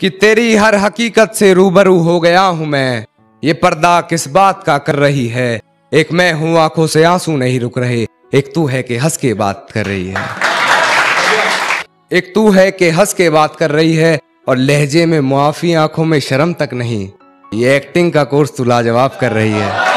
कि तेरी हर हकीकत से रूबरू हो गया हूँ मैं। ये पर्दा किस बात का कर रही है? एक मैं हूँ, आँखों से आँसू नहीं रुक रहे। एक तू है कि हंस के बात कर रही है। एक तू है कि हंस के बात कर रही है, और लहजे में मुआफी आँखों में शर्म तक नहीं। ये एक्टिंग का कोर्स तू लाजवाब कर रही है।